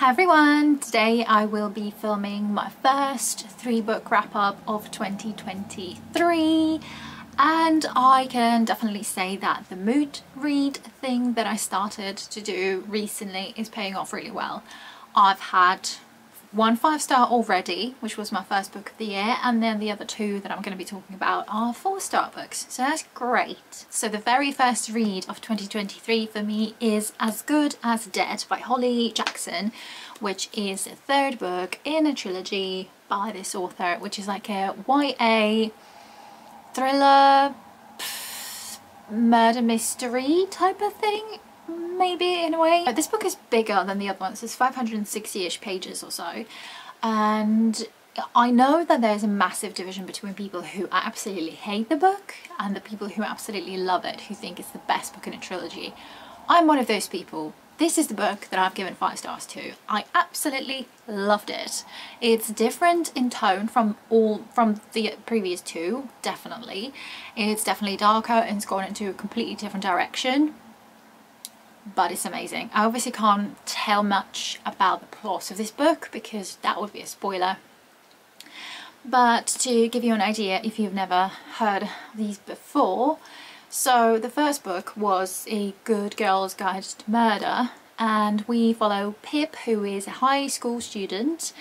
Hi everyone! Today I will be filming my first three book wrap up of 2023 and I can definitely say that the mood read thing that I started to do recently is paying off really well. I've had one five star already, which was my first book of the year, and then the other two that I'm going to be talking about are four star books, so that's great. So the very first read of 2023 for me is As Good as Dead by Holly Jackson, which is the third book in a trilogy by this author, which is like a YA thriller, murder mystery type of thing maybe in a way. Uh, this book is bigger than the other ones, it's 560-ish pages or so and I know that there's a massive division between people who absolutely hate the book and the people who absolutely love it, who think it's the best book in a trilogy. I'm one of those people. This is the book that I've given five stars to. I absolutely loved it. It's different in tone from all from the previous two, definitely. It's definitely darker and it's gone into a completely different direction but it's amazing. I obviously can't tell much about the plot of this book because that would be a spoiler. But to give you an idea, if you've never heard these before, so the first book was A Good Girl's Guide to Murder and we follow Pip who is a high school student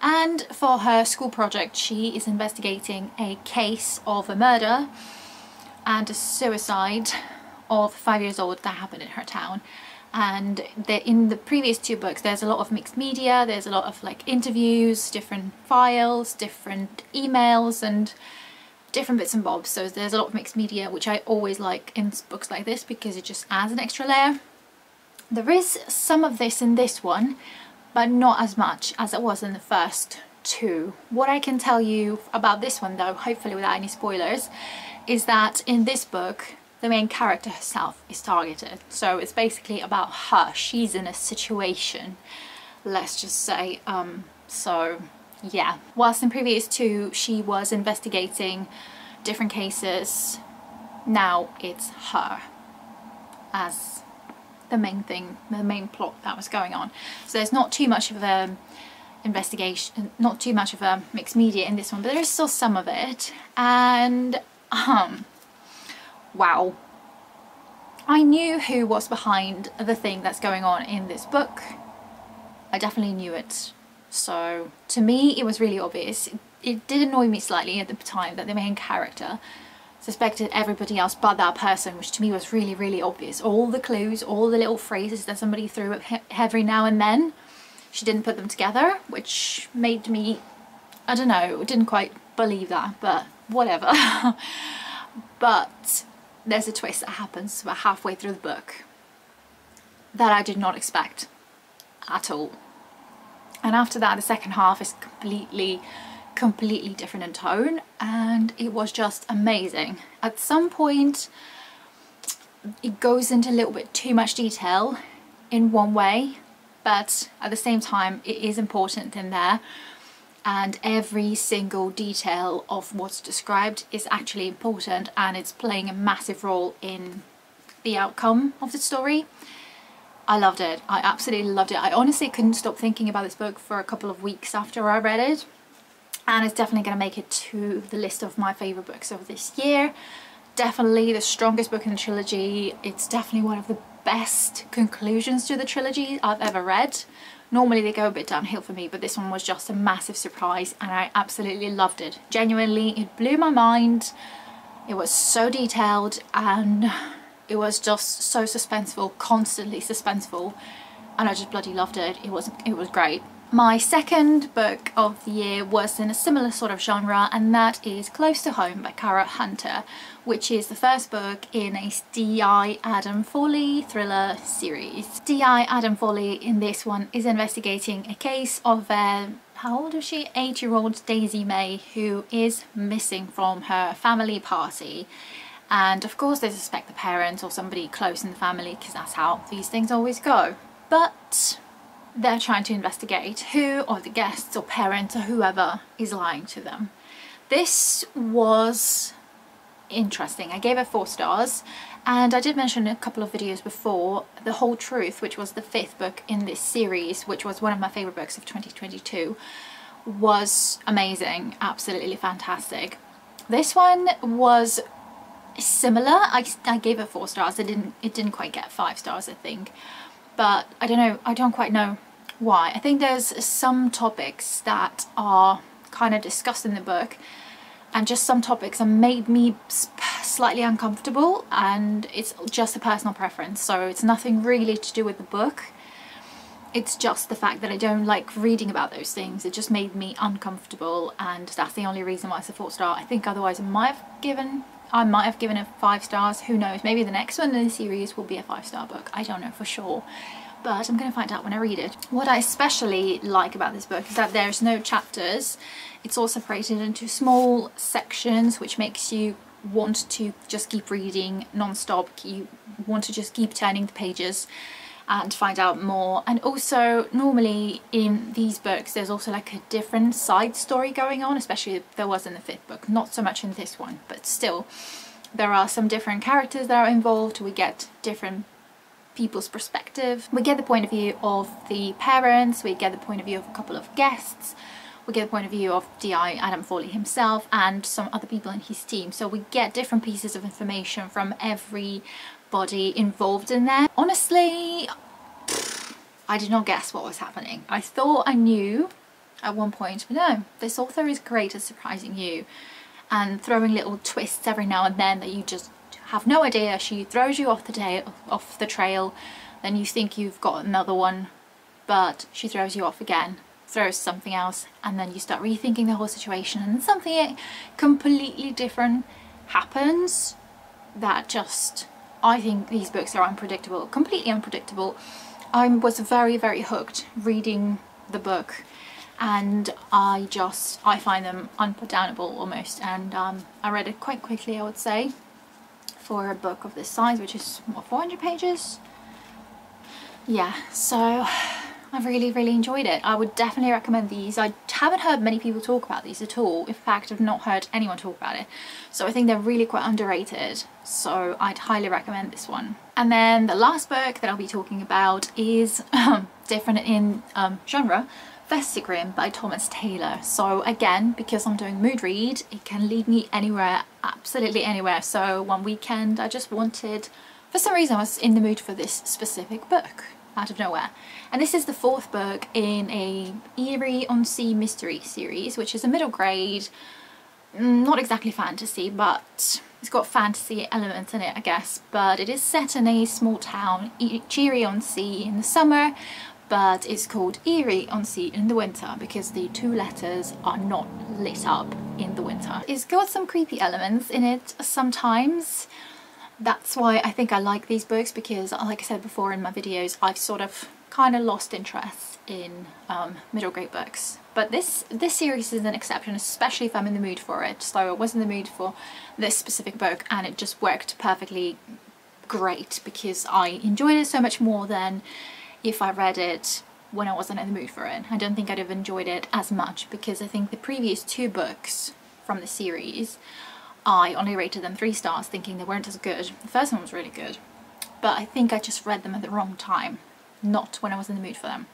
and for her school project she is investigating a case of a murder and a suicide of five years old that happened in her town. And in the previous two books there's a lot of mixed media there's a lot of like interviews different files different emails and different bits and bobs. So there's a lot of mixed media which I always like in books like this because it just adds an extra layer. There is some of this in this one but not as much as it was in the first two. What I can tell you about this one though hopefully without any spoilers is that in this book the main character herself is targeted. So it's basically about her. She's in a situation, let's just say. Um, so yeah, whilst in previous two she was investigating different cases, now it's her as the main thing, the main plot that was going on. So there's not too much of a investigation, not too much of a mixed media in this one, but there is still some of it. And um, wow. I knew who was behind the thing that's going on in this book. I definitely knew it. So to me it was really obvious. It, it did annoy me slightly at the time that the main character suspected everybody else but that person, which to me was really, really obvious. All the clues, all the little phrases that somebody threw every now and then, she didn't put them together, which made me, I don't know, didn't quite believe that, but whatever. but there's a twist that happens about halfway through the book that I did not expect at all. And after that, the second half is completely, completely different in tone and it was just amazing. At some point, it goes into a little bit too much detail in one way, but at the same time, it is important in there and every single detail of what's described is actually important and it's playing a massive role in the outcome of the story. I loved it. I absolutely loved it. I honestly couldn't stop thinking about this book for a couple of weeks after I read it and it's definitely going to make it to the list of my favourite books of this year. Definitely the strongest book in the trilogy. It's definitely one of the best conclusions to the trilogy I've ever read Normally they go a bit downhill for me, but this one was just a massive surprise and I absolutely loved it. Genuinely, it blew my mind. It was so detailed and it was just so suspenseful, constantly suspenseful, and I just bloody loved it. It was, it was great. My second book of the year was in a similar sort of genre and that is Close to Home by Cara Hunter which is the first book in a D.I. Adam Fawley thriller series. D.I. Adam Fawley in this one is investigating a case of a how old is she? Eight-year-old Daisy May who is missing from her family party and of course they suspect the parents or somebody close in the family because that's how these things always go. But they're trying to investigate who or the guests or parents or whoever is lying to them. This was interesting. I gave it four stars And I did mention a couple of videos before, The Whole Truth, which was the fifth book in this series, which was one of my favourite books of 2022, was amazing, absolutely fantastic. This one was similar. I, I gave it four stars. It didn't, it didn't quite get five stars, I think. But I don't know, I don't quite know why. I think there's some topics that are kind of discussed in the book and just some topics have made me slightly uncomfortable and it's just a personal preference so it's nothing really to do with the book. It's just the fact that I don't like reading about those things. It just made me uncomfortable and that's the only reason why it's a four star. I think otherwise I might have given I might have given it five stars. Who knows? Maybe the next one in the series will be a five star book. I don't know for sure but I'm going to find out when I read it. What I especially like about this book is that there's no chapters. It's all separated into small sections which makes you want to just keep reading non-stop. You want to just keep turning the pages and find out more and also normally in these books there's also like a different side story going on especially there was in the fifth book not so much in this one but still there are some different characters that are involved we get different people's perspective. We get the point of view of the parents, we get the point of view of a couple of guests, we get the point of view of DI Adam Fawley himself and some other people in his team. So we get different pieces of information from everybody involved in there. Honestly, I did not guess what was happening. I thought I knew at one point, but no, this author is great at surprising you and throwing little twists every now and then that you just have no idea. She throws you off the off the trail, then you think you've got another one, but she throws you off again, throws something else, and then you start rethinking the whole situation, and something completely different happens that just I think these books are unpredictable, completely unpredictable. I was very, very hooked reading the book and I just, I find them unputdownable almost and um, I read it quite quickly I would say for a book of this size, which is what, 400 pages? Yeah, so I've really, really enjoyed it. I would definitely recommend these. I haven't heard many people talk about these at all. In fact, I've not heard anyone talk about it. So I think they're really quite underrated. So I'd highly recommend this one. And then the last book that I'll be talking about is different in um, genre, Festergrimm by Thomas Taylor. So again, because I'm doing mood read, it can lead me anywhere, absolutely anywhere. So one weekend I just wanted, for some reason I was in the mood for this specific book out of nowhere. And this is the fourth book in a eerie on Sea mystery series, which is a middle grade, mm, not exactly fantasy, but it's got fantasy elements in it, I guess. But it is set in a small town, Cheery on Sea in the summer, but it's called Eerie on Sea in the winter because the two letters are not lit up in the winter. It's got some creepy elements in it sometimes. That's why I think I like these books because like I said before in my videos I've sort of kind of lost interest in um, middle grade books. But this, this series is an exception, especially if I'm in the mood for it. So I was in the mood for this specific book and it just worked perfectly great because I enjoyed it so much more than if I read it when I wasn't in the mood for it. I don't think I'd have enjoyed it as much because I think the previous two books from the series I only rated them three stars thinking they weren't as good. The first one was really good but I think I just read them at the wrong time not when I was in the mood for them.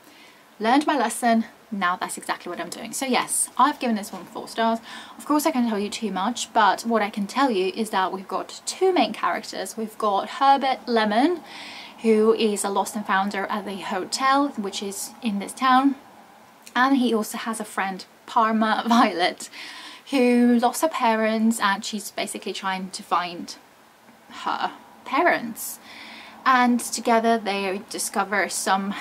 Learned my lesson, now that's exactly what I'm doing. So yes, I've given this one four stars. Of course I can't tell you too much, but what I can tell you is that we've got two main characters. We've got Herbert Lemon, who is a lost and founder at the hotel, which is in this town. And he also has a friend, Parma Violet, who lost her parents and she's basically trying to find her parents. And together they discover some...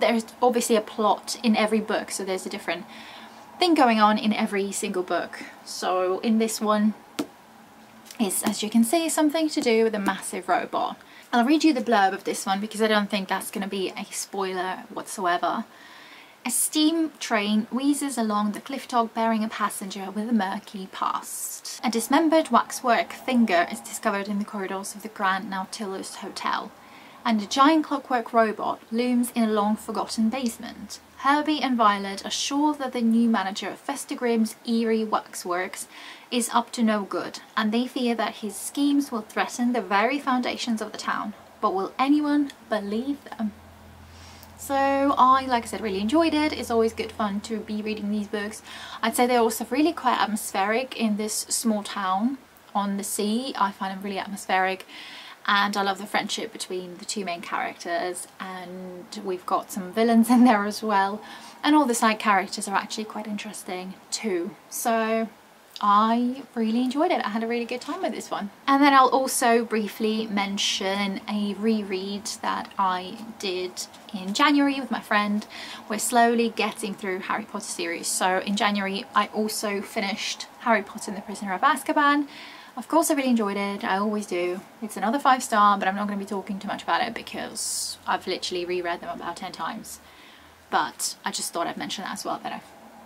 There's obviously a plot in every book, so there's a different thing going on in every single book. So in this one, is, as you can see, something to do with a massive robot. I'll read you the blurb of this one because I don't think that's going to be a spoiler whatsoever. A steam train wheezes along the cliff top bearing a passenger with a murky past. A dismembered waxwork finger is discovered in the corridors of the Grand Nautilus Hotel. and a giant clockwork robot looms in a long forgotten basement. Herbie and Violet are sure that the new manager of Festergrimm's eerie waxworks is up to no good and they fear that his schemes will threaten the very foundations of the town. But will anyone believe them? So I, like I said, really enjoyed it. It's always good fun to be reading these books. I'd say they're also really quite atmospheric in this small town on the sea. I find them really atmospheric and I love the friendship between the two main characters and we've got some villains in there as well and all the side characters are actually quite interesting too. So I really enjoyed it. I had a really good time with this one. And then I'll also briefly mention a reread that I did in January with my friend. We're slowly getting through Harry Potter series. So in January I also finished Harry Potter and the Prisoner of Azkaban of course I really enjoyed it, I always do. It's another five star but I'm not going to be talking too much about it because I've literally reread them about 10 times. But I just thought I'd mention that as well that I've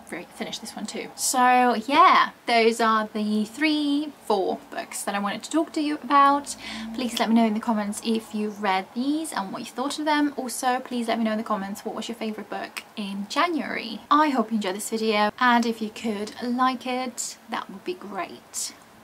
finished this one too. So yeah, those are the three, four books that I wanted to talk to you about. Please let me know in the comments if you've read these and what you thought of them. Also, please let me know in the comments what was your favourite book in January. I hope you enjoyed this video and if you could like it, that would be great.